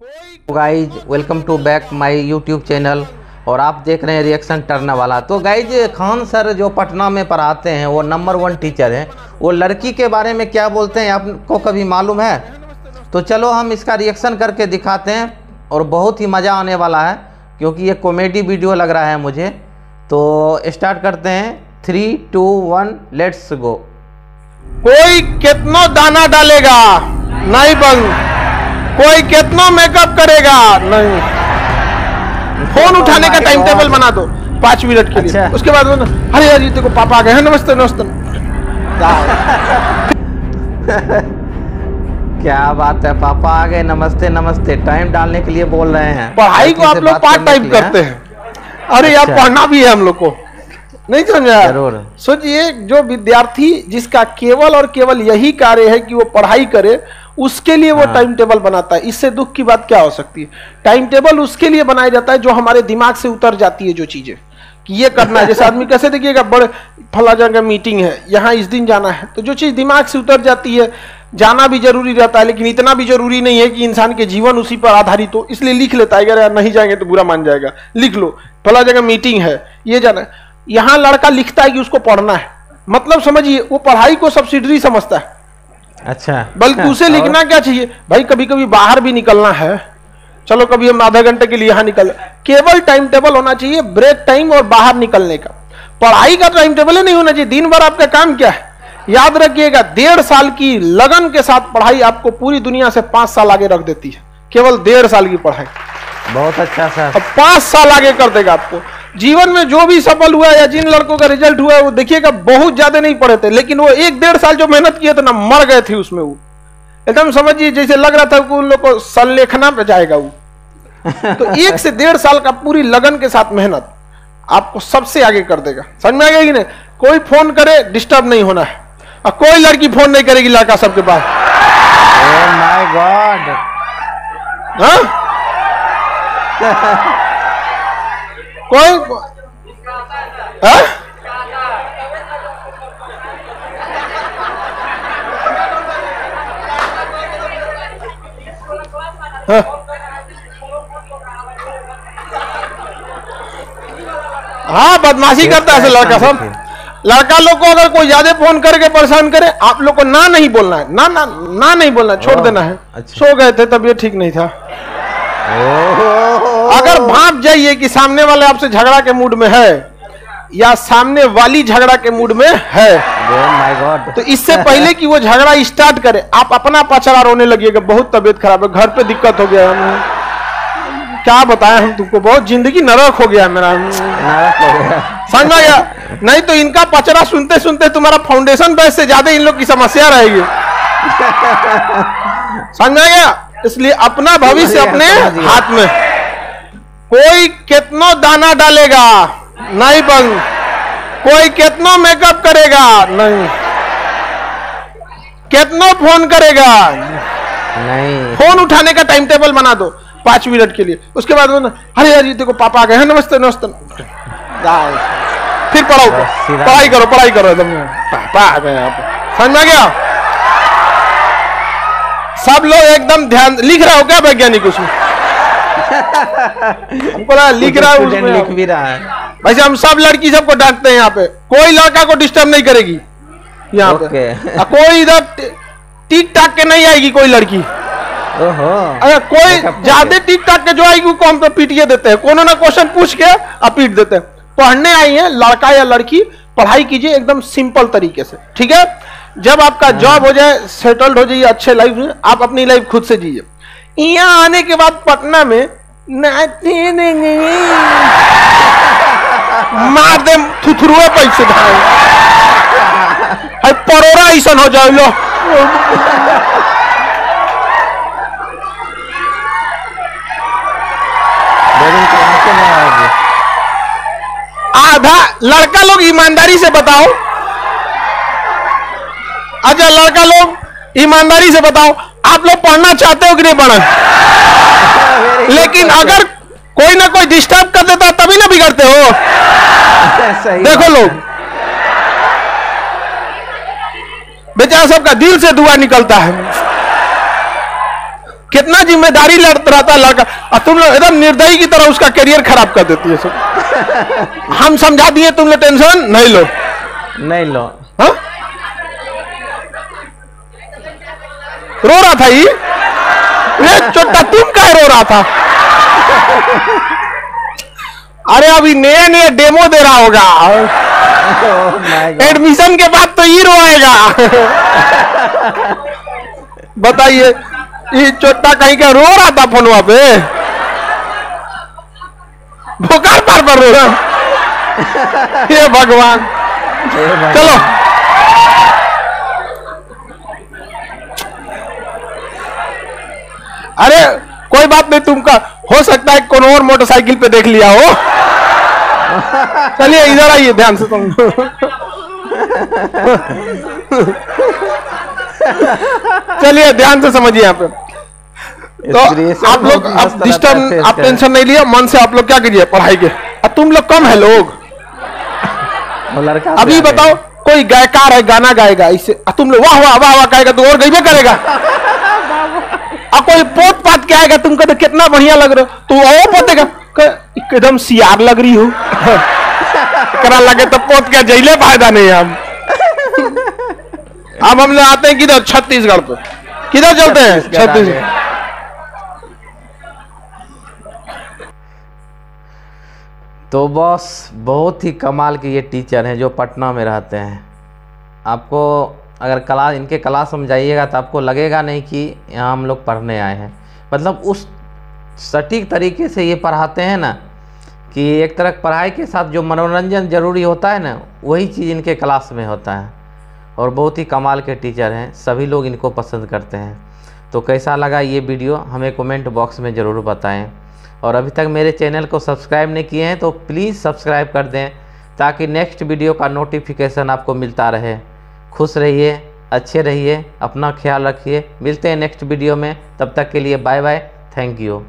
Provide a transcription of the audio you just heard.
Guys welcome to back my YouTube channel और आप देख रहे हैं रिएक्शन टर्न वाला। तो गाइज़ खान सर जो पटना में पढ़ाते हैं, वो नंबर वन टीचर हैं। वो लड़की के बारे में क्या बोलते हैं, आपको कभी मालूम है? तो चलो हम इसका रिएक्शन करके दिखाते हैं और बहुत ही मज़ा आने वाला है, क्योंकि ये कॉमेडी वीडियो लग रहा है मुझे। तो स्टार्ट करते हैं। Three two one let's go कोई कितना दाना डालेगा? नहीं बंद। कोई कितना मेकअप करेगा? नहीं। फ़ोन उठाने का टाइम टेबल बना दो पाँच मिनट के लिए। अच्छा। उसके बाद अरे यार ये देखो पापा आ गए हैं नमस्ते नमस्ते। क्या बात है पापा आ गए नमस्ते नमस्ते। टाइम डालने के लिए बोल रहे हैं। पढ़ाई को आप लोग पार्ट टाइम करते हैं? हैं। अरे यार अच्छा। पढ़ना भी है हम लोग को। नहीं समझा? ज़रूर। सोचिए जो विद्यार्थी जिसका केवल और केवल यही कार्य है कि वो पढ़ाई करे उसके लिए वो हाँ। टाइम टेबल बनाता है। इससे दुख की बात क्या हो सकती है? टाइम टेबल उसके लिए बनाया जाता है जो हमारे दिमाग से उतर जाती है जो चीज़ें। कि ये करना है। जैसे आदमी कैसे देखिएगा बड़े फला जगह मीटिंग है यहाँ इस दिन जाना है। तो जो चीज़ दिमाग से उतर जाती है जाना भी ज़रूरी रहता है लेकिन इतना भी ज़रूरी नहीं है कि इंसान के जीवन उसी पर आधारित हो। इसलिए लिख लेता है अगर यार नहीं जाएँगे तो बुरा मान जाएगा। लिख लो फला जगह मीटिंग है ये जाना है। यहाँ लड़का लिखता है कि उसको पढ़ना है। मतलब समझिए वो पढ़ाई को सब्सिडरी समझता है। अच्छा। बल्कि उसे लिखना क्या चाहिए? भाई कभी कभी बाहर भी निकलना है। चलो कभी हम आधा घंटे के लिए यहाँ निकल। केवल टाइम टेबल होना चाहिए ब्रेक टाइम और बाहर निकलने का। पढ़ाई का टाइम टेबल ही नहीं होना चाहिए। दिन भर आपका काम क्या है? याद रखिएगा डेढ़ साल की लगन के साथ पढ़ाई आपको पूरी दुनिया से पाँच साल आगे रख देती है। केवल डेढ़ साल की पढ़ाई। बहुत अच्छा सर। पाँच साल आगे कर देगा आपको। जीवन में जो भी सफल हुआ या जिन लड़कों का रिज़ल्ट हुआ है वो देखिएगा बहुत ज़्यादा नहीं पढ़े थे लेकिन वो एक डेढ़ साल जो मेहनत किए थे ना मर गए थे उसमें वो। एकदम समझिए जैसे लग रहा था कि उन लोग को संलेखना पे जाएगा वो। तो एक से डेढ़ साल का पूरी लगन के साथ मेहनत आपको सबसे आगे कर देगा। समझ में आ गया कि नहीं? कोई फ़ोन करे डिस्टर्ब नहीं होना है। और कोई लड़की फ़ोन नहीं करेगी लड़का सबके पास। माय गॉड हाँ? कोई हाँ? हाँ? हाँ बदमाशी करता है ऐसे लड़का सब लड़का लोग को अगर कोई ज़्यादा फ़ोन करके परेशान करे आप लोग को ना नहीं बोलना है ना ना ना नहीं बोलना है, छोड़ देना है अच्छा। सो गए थे तबीयत ठीक नहीं था अगर भाप जाइए कि सामने वाले आपसे झगड़ा के मूड में है या सामने वाली झगड़ा के मूड में है माय तो इससे पहले कि वो झगड़ा स्टार्ट करे आप अपना पचड़ा रोने लगिएगा बहुत तबीयत खराब है घर पे दिक्कत हो गया हमें क्या बताएँ हम तुमको बहुत ज़िंदगी नरक हो गया मेरा। समझ में गया। नहीं तो इनका पचड़ा सुनते सुनते तुम्हारा फाउंडेशन बेस से ज़्यादा इन लोग की समस्या रहेगी। समझ में गया इसलिए अपना भविष्य अपने। हाथ में। कोई कितनो दाना डालेगा? नहीं बंद। कोई कितनो मेकअप करेगा? नहीं। कितनो फ़ोन करेगा? नहीं। फ़ोन उठाने का टाइम टेबल बना दो पाँच मिनट के लिए। उसके बाद अरे यार ये देखो पापा आ गए हैं। नमस्ते नमस्ते। फिर पढ़ाओ। पढ़ाई करो पढ़ाई करो। एकदम पापा आ गए समझ में आ गया? सब लोग एकदम ध्यान लिख रहा हो क्या वैज्ञानिक उसमें? हमको लगा लिख रहा है स्टूडेंट लिख भी रहा है। वैसे हम सब लड़की सबको डांटते हैं यहाँ पे। कोई लड़का को डिस्टर्ब नहीं करेगी यहाँ पे। कोई इधर टिक टाक के नहीं आएगी कोई लड़की। अगर कोई ज़्यादा टिक टाक के जो आएगी उसको हम तो पीटिए देते हैं। कोनो ना क्वेश्चन पूछ के और पीट देते हैं। पढ़ने आई है लड़का या लड़की पढ़ाई कीजिए एकदम सिंपल तरीके से। ठीक है? जब आपका जॉब हो जाए सेटल्ड हो जाइए अच्छे लाइफ में आप अपनी लाइफ खुद से जिए। यहाँ आने के बाद पटना में मार दे थुथरुए पैसे धारे परोरा ऐसा हो जाए लो। आएगी आधा लड़का लोग ईमानदारी से बताओ। अच्छा लड़का लोग ईमानदारी से बताओ आप लोग पढ़ना चाहते हो कि नहीं पढ़ना? लेकिन अगर कोई ना कोई डिस्टर्ब कर देता तभी ना बिगड़ते हो। देखो लोग बेचारा सबका दिल से दुआ निकलता है। कितना ज़िम्मेदारी रहता है लड़का। और तुम लोग एकदम निर्दयी की तरह उसका करियर खराब कर देती है सब। हम समझा दिए तुम लोग टेंशन नहीं लो। नहीं लो। हाँ? रो रहा था ये? ये छोटा तुम क्या रो रहा था? अरे, अभी नया नया डेमो दे रहा होगा। Oh एडमिशन के बाद तो ही रोएगा। बताइए, ये चोटा कहीं का रो रहा था फोनवा पे? भोकाल पार पर रो रहा ये भगवान। चलो अरे कोई बात नहीं तुमका हो सकता है कौन और मोटरसाइकिल पे देख लिया हो। चलिए इधर आइए ध्यान से तुम। चलिए ध्यान से समझिए यहाँ पे। तो आप लोग आप डिस्टर्ब आप टेंशन नहीं लिया मन से आप लोग क्या कीजिए पढ़ाई के। अब तुम लोग कम है लोग। लड़का अभी बताओ कोई गायकार है गाना गाएगा इससे तुम लोग वाह वाह वाह वाह कहेगा तो और गईबे करेगा। अब कोई पोत पात के आएगा तुमको तो कितना बढ़िया लग रहा हो। तो और पोतेगा। एकदम सियार लग रही हो। करा लगे तो पोत के जैले फ़ायदा नहीं है हम अब हम लोग आते हैं किधर? छत्तीसगढ़ पे किधर चलते हैं? छत्तीसगढ़। तो बॉस बहुत ही कमाल के ये टीचर हैं जो पटना में रहते हैं। आपको अगर क्लास इनके क्लास समझाइएगा तो आपको लगेगा नहीं कि यहाँ हम लोग पढ़ने आए हैं। मतलब उस सटीक तरीके से ये पढ़ाते हैं ना कि एक तरह पढ़ाई के साथ जो मनोरंजन ज़रूरी होता है ना, वही चीज़ इनके क्लास में होता है। और बहुत ही कमाल के टीचर हैं, सभी लोग इनको पसंद करते हैं। तो कैसा लगा ये वीडियो, हमें कमेंट बॉक्स में ज़रूर बताएँ। और अभी तक मेरे चैनल को सब्सक्राइब नहीं किए हैं तो प्लीज़ सब्सक्राइब कर दें, ताकि नेक्स्ट वीडियो का नोटिफिकेशन आपको मिलता रहे। खुश रहिए, अच्छे रहिए, अपना ख्याल रखिए। मिलते हैं नेक्स्ट वीडियो में। तब तक के लिए बाय बाय थैंक यू